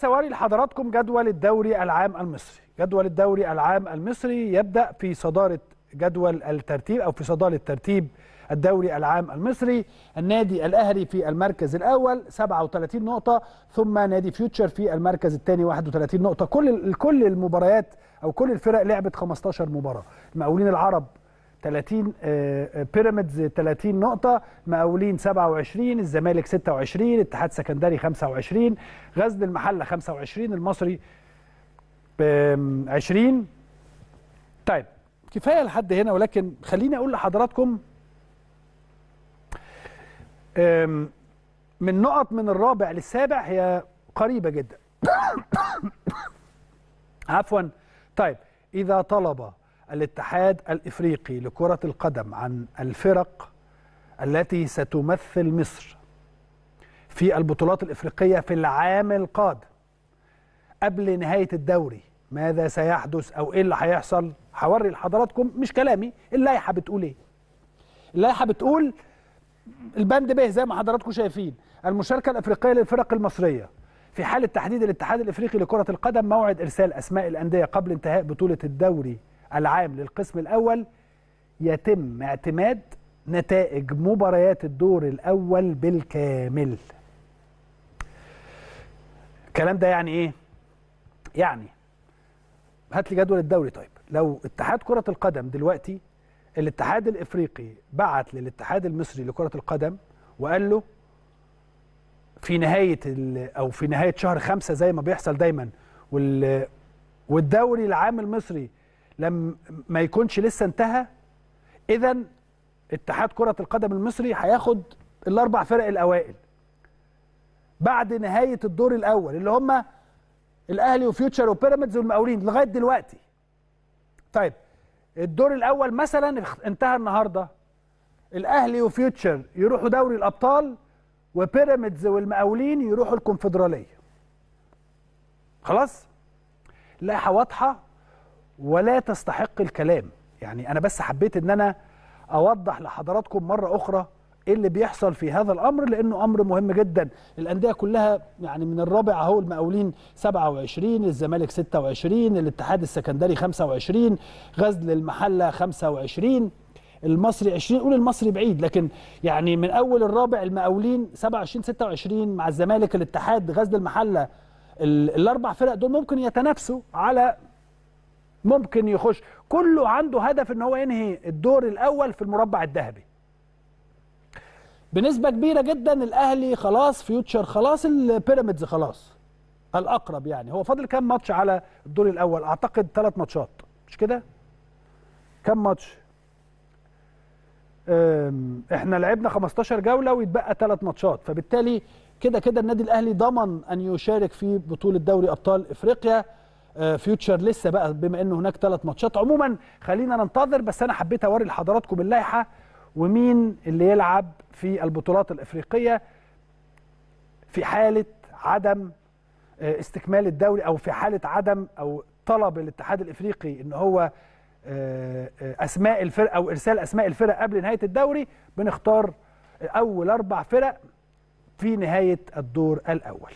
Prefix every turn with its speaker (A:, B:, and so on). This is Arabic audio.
A: سواري لحضراتكم جدول الدوري العام المصري. جدول الدوري العام المصري يبدأ في صدارة جدول الترتيب أو في صدارة ترتيب الدوري العام المصري. النادي الأهلي في المركز الأول 37 نقطة ثم نادي فيوتشر في المركز الثاني 31 نقطة. كل كل المباريات أو كل الفرق لعبت 15 مباراة. المقاولين العرب 30 بيراميدز 30 نقطة مقاولين 27 الزمالك 26 اتحاد سكندري 25 غزل المحلة 25 المصري 20 طيب كفاية لحد هنا ولكن خليني أقول لحضراتكم من نقط من الرابع للسابع هي قريبة جدا. عفوا. طيب إذا طلب الاتحاد الإفريقي لكرة القدم عن الفرق التي ستمثل مصر في البطولات الإفريقية في العام القادم. قبل نهاية الدوري ماذا سيحدث أو إيه اللي هيحصل؟ هوري لحضراتكم مش كلامي اللائحة بتقول إيه؟ اللائحة بتقول البند به زي ما حضراتكم شايفين المشاركة الإفريقية للفرق المصرية. في حاله تحديد الاتحاد الإفريقي لكرة القدم موعد إرسال أسماء الأندية قبل انتهاء بطولة الدوري العام للقسم الأول يتم اعتماد نتائج مباريات الدور الأول بالكامل الكلام ده يعني إيه؟ يعني هات لي جدول الدوري طيب لو اتحاد كرة القدم دلوقتي الاتحاد الإفريقي بعت للاتحاد المصري لكرة القدم وقال له في نهاية أو في نهاية شهر خمسة زي ما بيحصل دايما والدوري العام المصري لم ما يكونش لسه انتهى اذا اتحاد كرة القدم المصري هياخد الأربع فرق الأوائل. بعد نهاية الدور الأول اللي هم الأهلي وفيوتشر وبيراميدز والمقاولين لغاية دلوقتي. طيب الدور الأول مثلا انتهى النهارده. الأهلي وفيوتشر يروحوا دوري الأبطال وبيراميدز والمقاولين يروحوا الكونفدرالية. خلاص؟ لائحه واضحه ولا تستحق الكلام. يعني أنا بس حبيت إن أنا أوضح لحضراتكم مرة أخرى إيه اللي بيحصل في هذا الأمر لأنه أمر مهم جدا. الأندية كلها يعني من الرابع أهو المقاولين 27 الزمالك 26 الاتحاد السكندري 25 غزل المحلة 25 المصري 20 قول المصري بعيد لكن يعني من أول الرابع المقاولين 27 26 مع الزمالك الاتحاد غزل المحلة الأربع فرق دول ممكن يتنافسوا على ممكن يخش. كله عنده هدف إن هو ينهي الدور الأول في المربع الذهبي. بنسبة كبيرة جدا الأهلي خلاص فيوتشر خلاص البيراميدز خلاص. الأقرب يعني. هو فاضل كام ماتش على الدور الأول؟ أعتقد ثلاث ماتشات. مش كده؟ كام ماتش؟ إحنا لعبنا 15 جولة ويتبقى ثلاث ماتشات. فبالتالي كده كده النادي الأهلي ضمن أن يشارك في بطولة دوري أبطال إفريقيا. فيوتشر لسه بقى بما إنه هناك ثلاث ماتشات. عموما خلينا ننتظر بس أنا حبيت أوري لحضراتكم اللائحة ومين اللي يلعب في البطولات الأفريقية في حالة عدم استكمال الدوري أو في حالة عدم أو طلب الاتحاد الإفريقي إن هو أسماء الفرق أو إرسال أسماء الفرق قبل نهاية الدوري بنختار أول أربع فرق في نهاية الدور الأول.